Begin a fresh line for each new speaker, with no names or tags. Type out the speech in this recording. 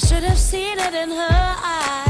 should have seen it in her eyes.